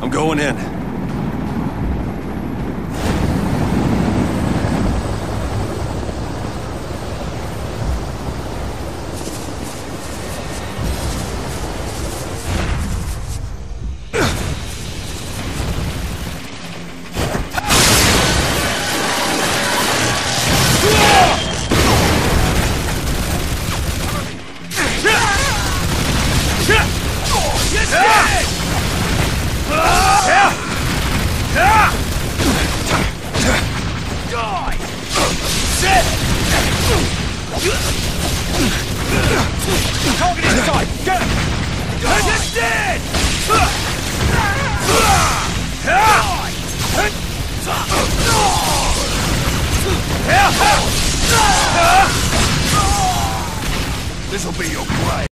I'm going in. This'll be your grave.